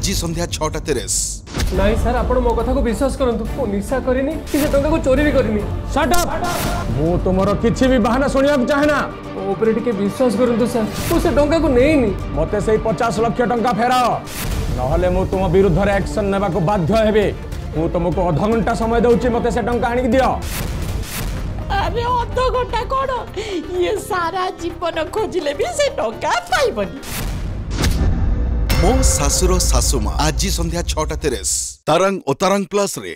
আজি সন্ধ্যা ছটা তিরিশ নাই স্যার আপনার মো কথা বিশ্বাস করতু মু নিশা করিনি কিছু টাকা চোরি বি করিনি শাট আপ মু তোমার কিছু বি বাহানা শুনিবাকু চাহে না মো উপরে টিকে বিশ্বাস করতু স্যার মু সে টাকা নেইনি মতে সেই 50 লক্ষ টাকা ফেরাও নহলে মু তোম বিরুদ্ধে অ্যাকশন নেবাকু বাধ্য হেবে মু তোমাকে অধ ঘন্টা সময় দউচি মতে সে টাকা আনি দিও আরে অধ ঘন্টা কোন ইয়ে সারা জীবন খোঁজলে বি সে টাকা পাইবনি ମୋ ଶାଶୁର ଶାଶୁମା ଆଜି ସନ୍ଧ୍ୟା ଛଅଟା ତିରିଶ ତାରାଙ୍ଗ ଓ ତାରାଙ୍ଗ ପ୍ଲସ୍ରେ